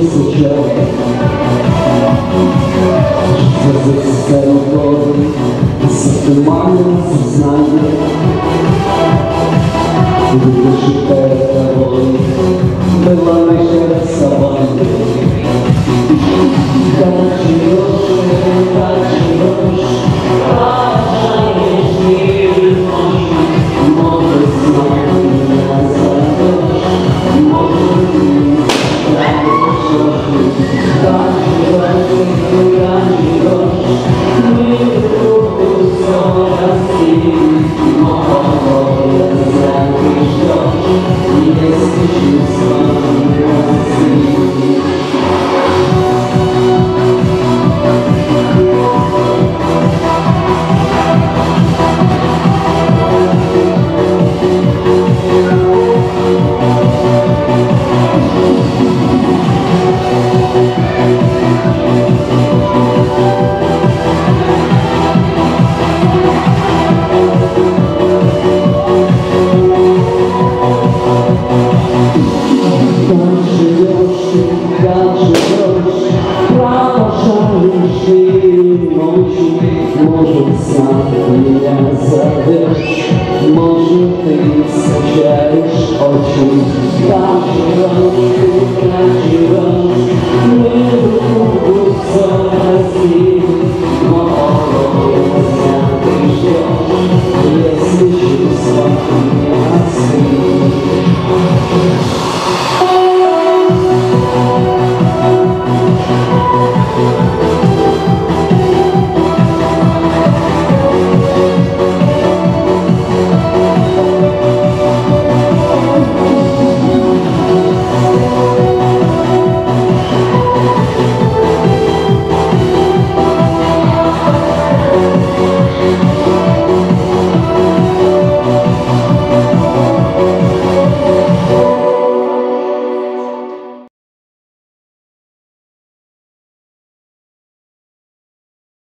сейчас Зазыскаю горы Затуманным сознанием Дыши перед тобой Была лишь собой Ты так Jesus. chwila zadysz Może ty chcesz oczu twarzy tak.